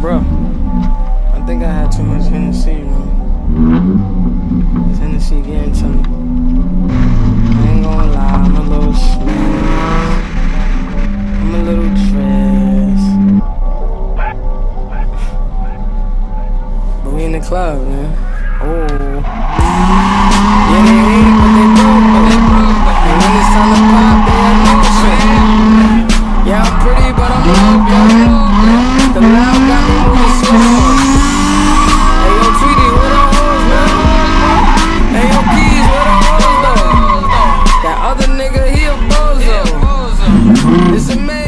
Bro. I think I had too much Hennessy, bro. This Hennessy getting to me. I ain't gonna lie, I'm a little stressed. I'm a little stressed. But we in the club, man. se me